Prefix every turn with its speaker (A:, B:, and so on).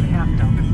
A: and a half now.